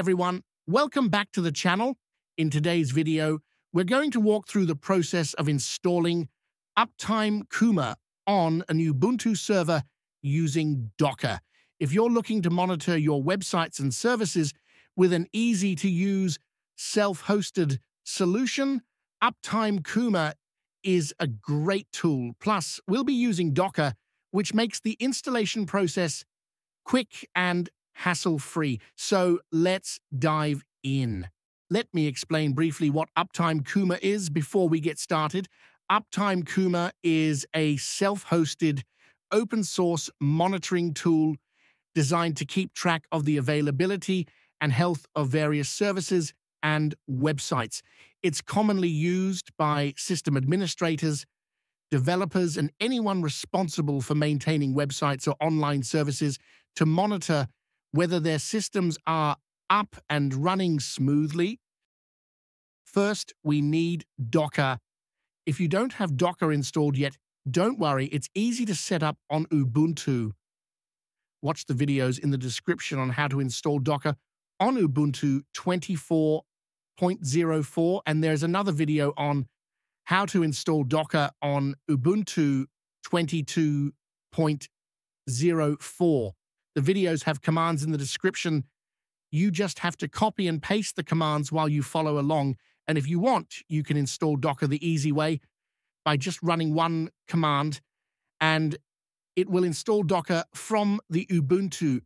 everyone, welcome back to the channel. In today's video, we're going to walk through the process of installing Uptime Kuma on an Ubuntu server using Docker. If you're looking to monitor your websites and services with an easy-to-use, self-hosted solution, Uptime Kuma is a great tool. Plus, we'll be using Docker, which makes the installation process quick and hassle-free. So let's dive in. Let me explain briefly what Uptime Kuma is before we get started. Uptime Kuma is a self-hosted, open-source monitoring tool designed to keep track of the availability and health of various services and websites. It's commonly used by system administrators, developers, and anyone responsible for maintaining websites or online services to monitor whether their systems are up and running smoothly. First, we need Docker. If you don't have Docker installed yet, don't worry, it's easy to set up on Ubuntu. Watch the videos in the description on how to install Docker on Ubuntu 24.04, and there's another video on how to install Docker on Ubuntu 22.04. The videos have commands in the description. You just have to copy and paste the commands while you follow along. And if you want, you can install Docker the easy way by just running one command and it will install Docker from the Ubuntu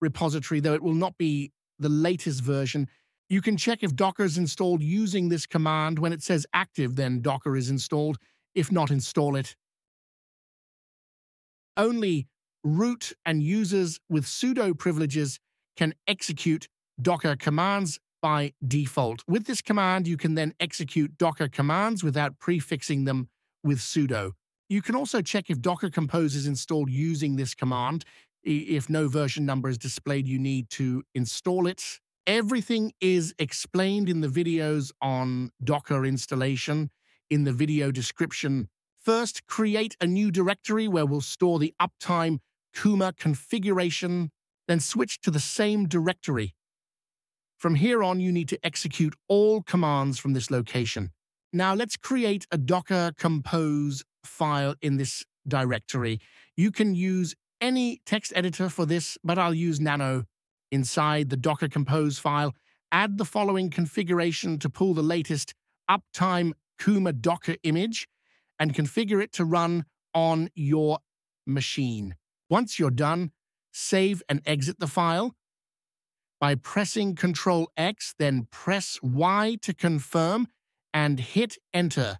repository, though it will not be the latest version. You can check if Docker is installed using this command. When it says active, then Docker is installed. If not, install it. Only root and users with sudo privileges can execute Docker commands by default. With this command, you can then execute Docker commands without prefixing them with sudo. You can also check if Docker Compose is installed using this command. If no version number is displayed, you need to install it. Everything is explained in the videos on Docker installation in the video description. First, create a new directory where we'll store the uptime Kuma configuration, then switch to the same directory. From here on, you need to execute all commands from this location. Now let's create a Docker Compose file in this directory. You can use any text editor for this, but I'll use Nano. Inside the Docker Compose file, add the following configuration to pull the latest Uptime Kuma Docker image and configure it to run on your machine. Once you're done, save and exit the file. By pressing Ctrl X, then press Y to confirm and hit Enter.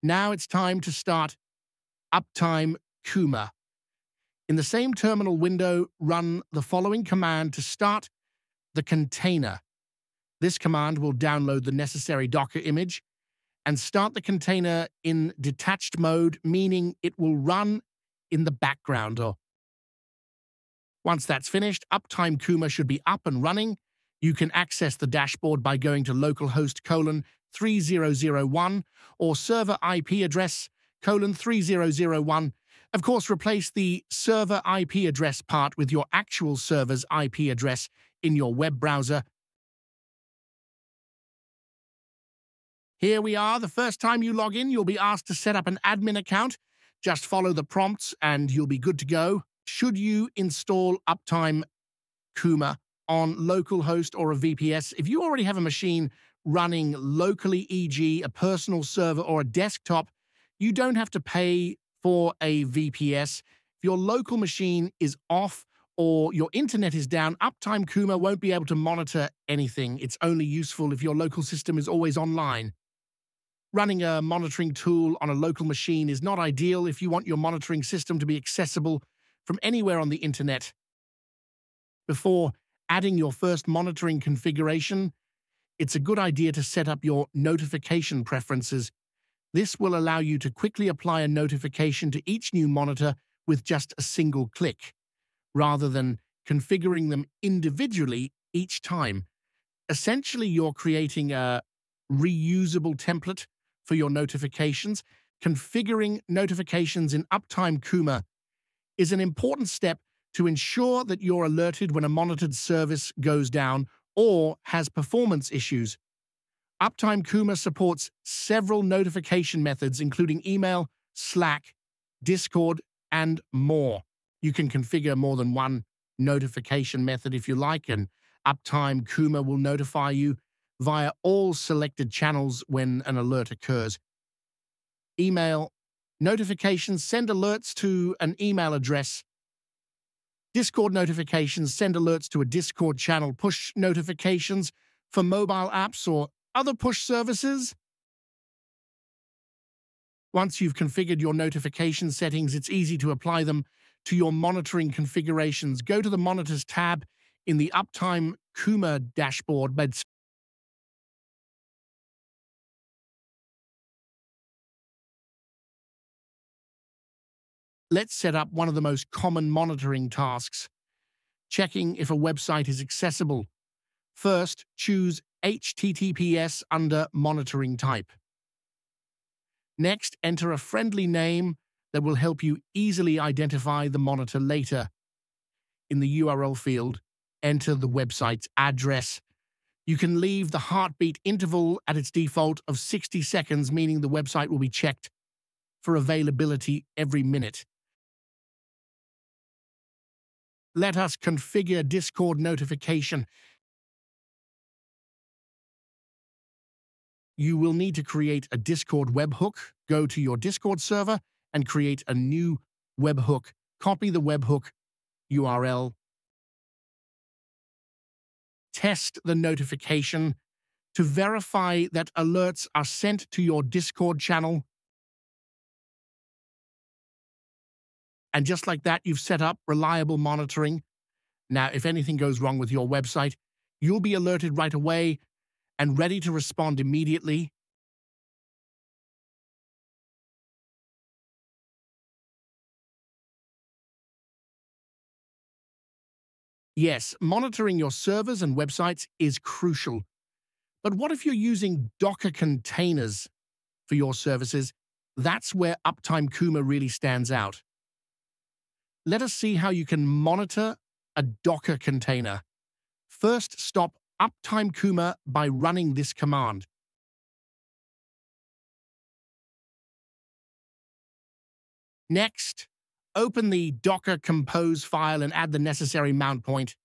Now it's time to start Uptime Kuma. In the same terminal window, run the following command to start the container. This command will download the necessary Docker image and start the container in detached mode, meaning it will run in the background. Or Once that's finished, Uptime Kuma should be up and running. You can access the dashboard by going to localhost colon 3001 or server IP address colon 3001. Of course, replace the server IP address part with your actual server's IP address in your web browser Here we are. The first time you log in, you'll be asked to set up an admin account. Just follow the prompts and you'll be good to go. Should you install Uptime Kuma on localhost or a VPS, if you already have a machine running locally, e.g., a personal server or a desktop, you don't have to pay for a VPS. If your local machine is off or your internet is down, Uptime Kuma won't be able to monitor anything. It's only useful if your local system is always online. Running a monitoring tool on a local machine is not ideal if you want your monitoring system to be accessible from anywhere on the internet. Before adding your first monitoring configuration, it's a good idea to set up your notification preferences. This will allow you to quickly apply a notification to each new monitor with just a single click, rather than configuring them individually each time. Essentially, you're creating a reusable template for your notifications. Configuring notifications in Uptime Kuma is an important step to ensure that you're alerted when a monitored service goes down or has performance issues. Uptime Kuma supports several notification methods, including email, Slack, Discord, and more. You can configure more than one notification method if you like, and Uptime Kuma will notify you via all selected channels when an alert occurs. Email notifications send alerts to an email address. Discord notifications send alerts to a Discord channel. Push notifications for mobile apps or other push services. Once you've configured your notification settings, it's easy to apply them to your monitoring configurations. Go to the Monitors tab in the Uptime Kuma dashboard. Let's set up one of the most common monitoring tasks, checking if a website is accessible. First, choose HTTPS under monitoring type. Next, enter a friendly name that will help you easily identify the monitor later. In the URL field, enter the website's address. You can leave the heartbeat interval at its default of 60 seconds, meaning the website will be checked for availability every minute. Let us configure Discord notification you will need to create a Discord webhook. Go to your Discord server and create a new webhook. Copy the webhook URL. Test the notification to verify that alerts are sent to your Discord channel. And just like that, you've set up reliable monitoring. Now, if anything goes wrong with your website, you'll be alerted right away and ready to respond immediately. Yes, monitoring your servers and websites is crucial. But what if you're using Docker containers for your services? That's where Uptime Kuma really stands out. Let us see how you can monitor a Docker container. First, stop Uptime Kuma by running this command. Next, open the Docker Compose file and add the necessary mount point.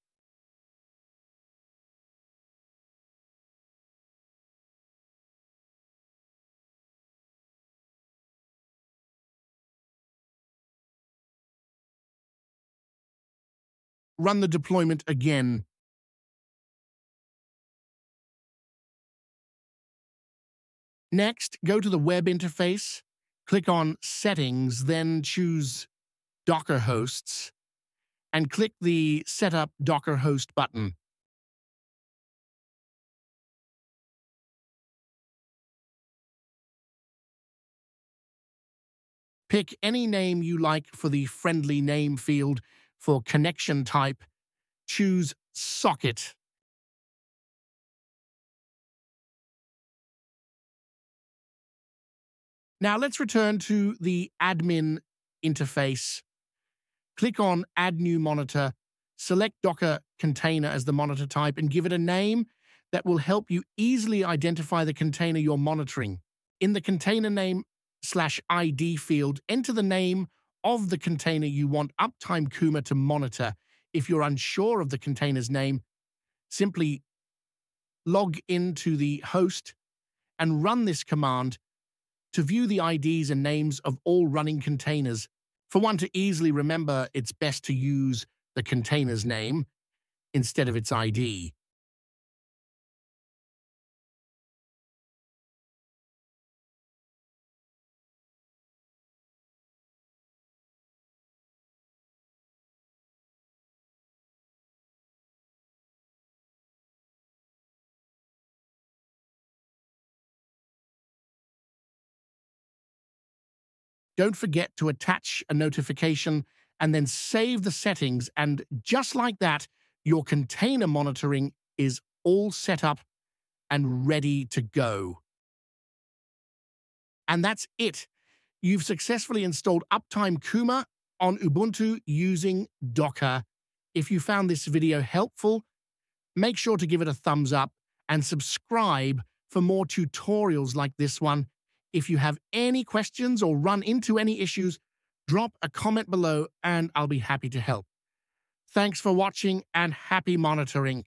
Run the deployment again. Next, go to the web interface, click on Settings, then choose Docker Hosts, and click the Setup Docker Host button. Pick any name you like for the friendly name field for connection type. Choose Socket. Now let's return to the admin interface. Click on Add New Monitor, select Docker Container as the monitor type, and give it a name that will help you easily identify the container you're monitoring. In the container name slash ID field, enter the name of the container you want Uptime Kuma to monitor. If you're unsure of the container's name, simply log into the host and run this command to view the IDs and names of all running containers. For one to easily remember, it's best to use the container's name instead of its ID. Don't forget to attach a notification and then save the settings. And just like that, your container monitoring is all set up and ready to go. And that's it. You've successfully installed Uptime Kuma on Ubuntu using Docker. If you found this video helpful, make sure to give it a thumbs up and subscribe for more tutorials like this one. If you have any questions or run into any issues, drop a comment below and I'll be happy to help. Thanks for watching and happy monitoring.